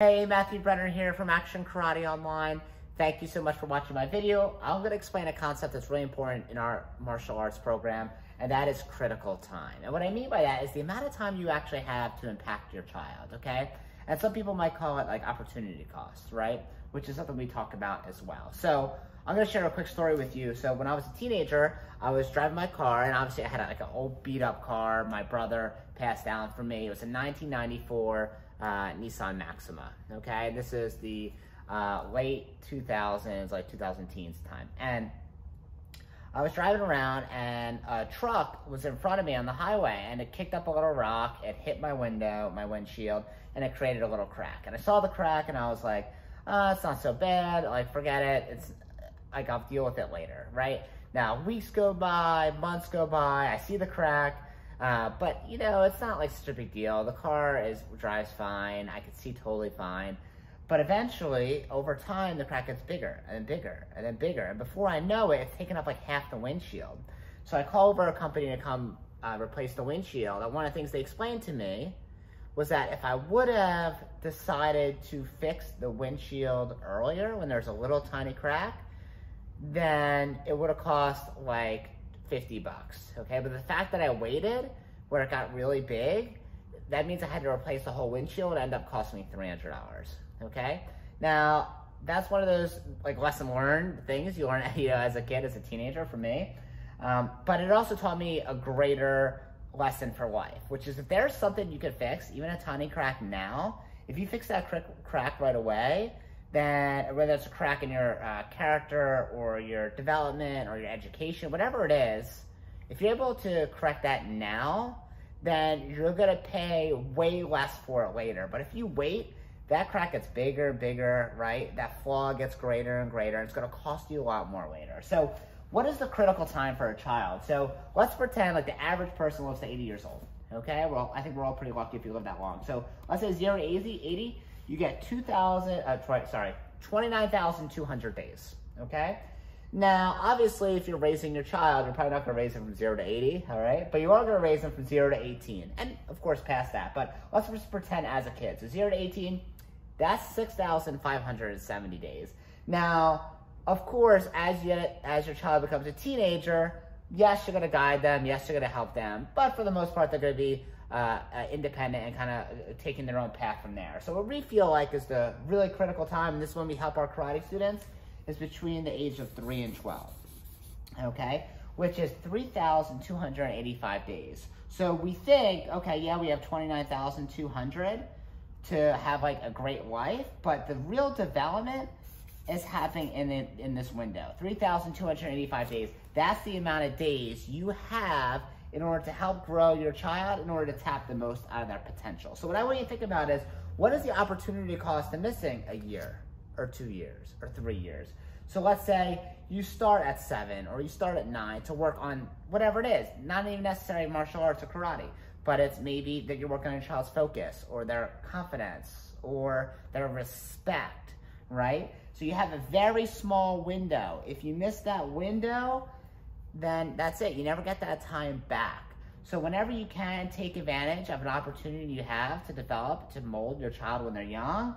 Hey, Matthew Brenner here from Action Karate Online. Thank you so much for watching my video. I'm gonna explain a concept that's really important in our martial arts program, and that is critical time. And what I mean by that is the amount of time you actually have to impact your child, okay? And some people might call it like opportunity cost, right? Which is something we talk about as well. So I'm gonna share a quick story with you. So when I was a teenager, I was driving my car, and obviously I had like an old beat up car. My brother passed down for me. It was a 1994 uh, Nissan Maxima. Okay, this is the uh, late 2000s, like 2000 teens time. And I was driving around and a truck was in front of me on the highway and it kicked up a little rock. It hit my window, my windshield, and it created a little crack. And I saw the crack and I was like, oh, it's not so bad. Like, forget it. It's like, I'll deal with it later, right? Now, weeks go by, months go by, I see the crack, uh, but you know, it's not like such a big deal. The car is drives fine. I can see totally fine. But eventually, over time, the crack gets bigger and bigger and then bigger. And before I know it, it's taken up like half the windshield. So I call over a company to come uh, replace the windshield. And one of the things they explained to me was that if I would have decided to fix the windshield earlier when there's a little tiny crack, then it would have cost like 50 bucks, okay? But the fact that I waited where it got really big, that means I had to replace the whole windshield and end up costing me $300, okay? Now, that's one of those like lesson learned things you learn you know, as a kid, as a teenager for me. Um, but it also taught me a greater lesson for life, which is if there's something you could fix, even a tiny crack now, if you fix that crack right away, then whether it's a crack in your uh, character or your development or your education, whatever it is, if you're able to correct that now, then you're gonna pay way less for it later. But if you wait, that crack gets bigger, bigger, right? That flaw gets greater and greater. And it's gonna cost you a lot more later. So what is the critical time for a child? So let's pretend like the average person lives to 80 years old. Okay, well, I think we're all pretty lucky if you live that long. So let's say zero to 80, 80 you get 2,000, uh, sorry, 29,200 days, okay? Now, obviously, if you're raising your child, you're probably not going to raise them from 0 to 80, all right? But you are going to raise them from 0 to 18, and of course, past that. But let's just pretend as a kid. So 0 to 18, that's 6,570 days. Now, of course, as, you, as your child becomes a teenager, yes, you're going to guide them. Yes, you're going to help them. But for the most part, they're going to be uh, uh, independent and kind of uh, taking their own path from there. So what we feel like is the really critical time, and this is when we help our karate students, is between the age of 3 and 12, okay? Which is 3,285 days. So we think, okay, yeah, we have 29,200 to have like a great life, but the real development is happening in, the, in this window. 3,285 days. That's the amount of days you have in order to help grow your child, in order to tap the most out of their potential. So what I want you to think about is, what is the opportunity cost of missing a year, or two years, or three years? So let's say you start at seven, or you start at nine to work on whatever it is, not even necessarily martial arts or karate, but it's maybe that you're working on your child's focus, or their confidence, or their respect, right? So you have a very small window. If you miss that window, then that's it. You never get that time back. So whenever you can take advantage of an opportunity you have to develop, to mold your child when they're young,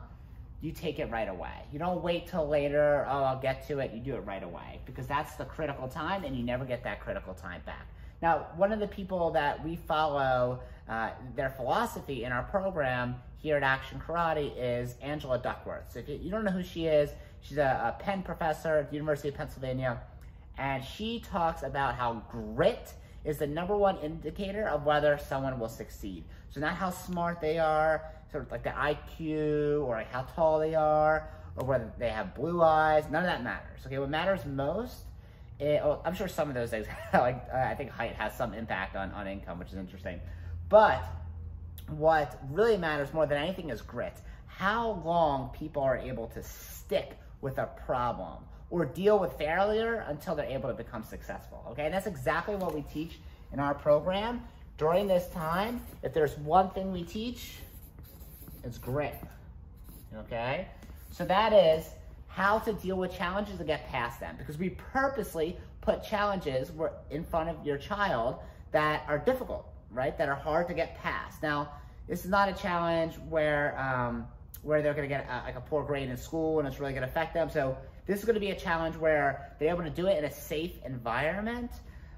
you take it right away. You don't wait till later, oh, I'll get to it. You do it right away because that's the critical time and you never get that critical time back. Now, one of the people that we follow uh, their philosophy in our program here at Action Karate is Angela Duckworth. So if you, don't know who she is, she's a, a Penn professor at the University of Pennsylvania and she talks about how grit is the number one indicator of whether someone will succeed. So not how smart they are, sort of like the IQ, or like how tall they are, or whether they have blue eyes, none of that matters. Okay, what matters most, it, oh, I'm sure some of those things, like uh, I think height has some impact on, on income, which is interesting. But what really matters more than anything is grit. How long people are able to stick with a problem or deal with failure until they're able to become successful, okay? And that's exactly what we teach in our program. During this time, if there's one thing we teach, it's grit, okay? So that is how to deal with challenges and get past them because we purposely put challenges in front of your child that are difficult, right? That are hard to get past. Now, this is not a challenge where um, where they're going to get a, like a poor grade in school and it's really going to affect them. So this is going to be a challenge where they're able to do it in a safe environment,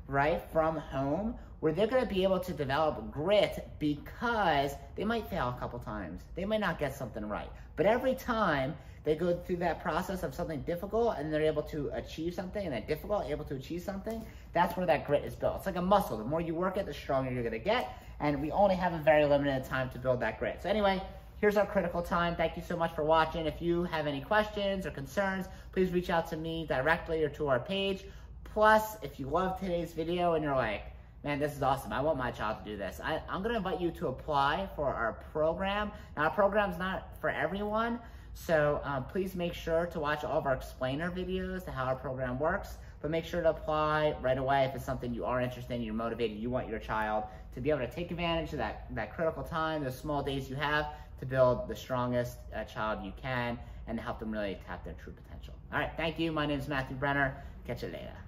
right, from home, where they're going to be able to develop grit because they might fail a couple times. They might not get something right. But every time they go through that process of something difficult and they're able to achieve something and they're difficult, able to achieve something, that's where that grit is built. It's like a muscle. The more you work it, the stronger you're going to get. And we only have a very limited time to build that grit. So anyway, here's our critical time. Thank you so much for watching. If you have any questions or concerns, please reach out to me directly or to our page. Plus, if you love today's video and you're like, man, this is awesome. I want my child to do this. I, am gonna invite you to apply for our program. Now, our program's not for everyone, so um, please make sure to watch all of our explainer videos to how our program works, but make sure to apply right away if it's something you are interested in, you're motivated, you want your child to be able to take advantage of that, that critical time, those small days you have to build the strongest uh, child you can and help them really tap their true potential. All right, thank you. My name is Matthew Brenner. Catch you later.